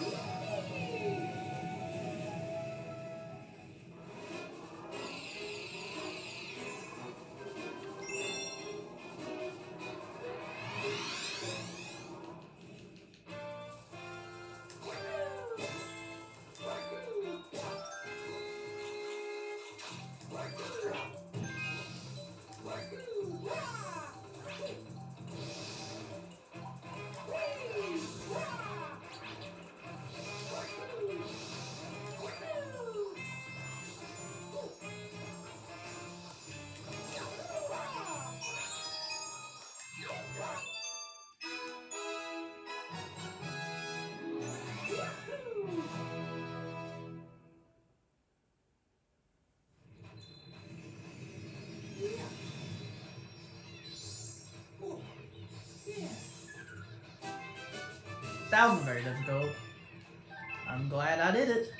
Like this. That was very difficult. I'm glad I did it.